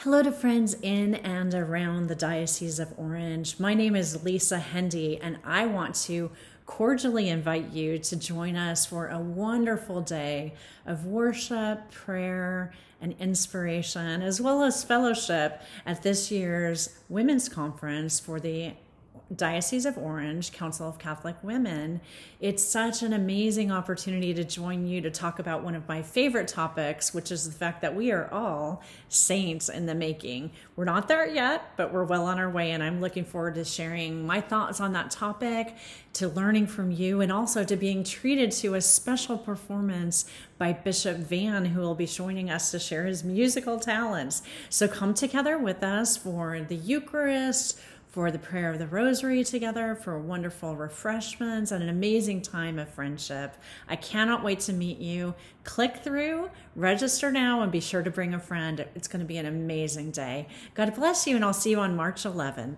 Hello to friends in and around the Diocese of Orange. My name is Lisa Hendey, and I want to cordially invite you to join us for a wonderful day of worship, prayer, and inspiration, as well as fellowship at this year's Women's Conference for the Diocese of Orange, Council of Catholic Women. It's such an amazing opportunity to join you to talk about one of my favorite topics, which is the fact that we are all saints in the making. We're not there yet, but we're well on our way, and I'm looking forward to sharing my thoughts on that topic, to learning from you, and also to being treated to a special performance by Bishop Vann, who will be joining us to share his musical talents. So come together with us for the Eucharist for the prayer of the rosary together, for wonderful refreshments, and an amazing time of friendship. I cannot wait to meet you. Click through, register now, and be sure to bring a friend. It's going to be an amazing day. God bless you, and I'll see you on March 11th.